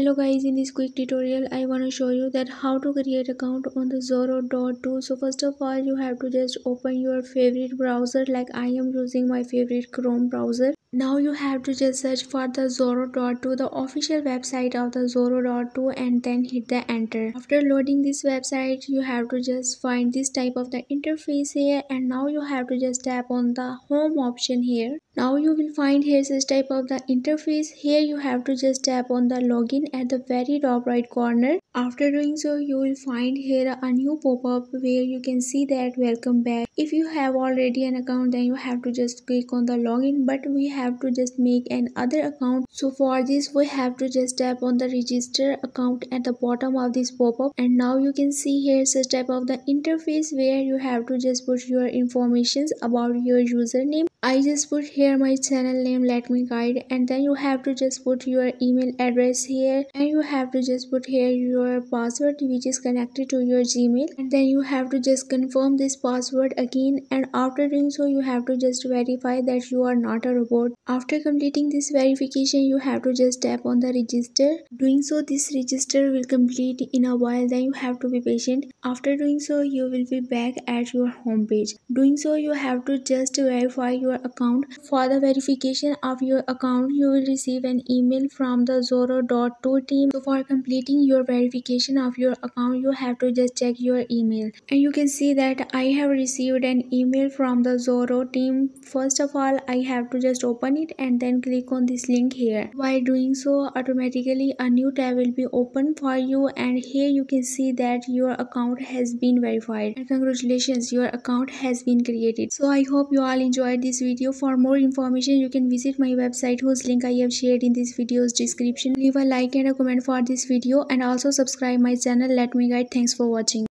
hello guys in this quick tutorial i want to show you that how to create account on the zoro.to so first of all you have to just open your favorite browser. Like i am using my favorite chrome browser now you have to just search for the zoro.to the official website of the zoro.to and then hit the enter. After loading this website you have to just find this type of the interface here and now you have to just tap on the home option here. Now you will find here this type of the interface. Here you have to just tap on the login at the very top right corner. After doing so you will find here a new pop-up where you can see that welcome back. If you have already an account then you have to just click on the login but we have to just make another account. So for this we have to just tap on the register account at the bottom of this pop-up. And now you can see here such type of the interface where you have to just put your informations about your username I just put here my channel name let me guide and then you have to just put your email address here and you have to just put here your password which is connected to your gmail and then you have to just confirm this password again and after doing so you have to just verify that you are not a robot. After completing this verification you have to just tap on the register. Doing so this register will complete in a while then you have to be patient. After doing so you will be back at your home page. Doing so you have to just verify your your account. For the verification of your account, you will receive an email from the Zoro.to team. So for completing your verification of your account, you have to just check your email. And you can see that I have received an email from the Zoro team. First of all, I have to just open it and then click on this link here. While doing so, automatically a new tab will be open for you and here you can see that your account has been verified. And congratulations, your account has been created. So I hope you all enjoyed video. For more information you can visit my website whose link i have shared in this video's description. Leave a like and a comment for this video and also subscribe my channel. Let me guide. Thanks for watching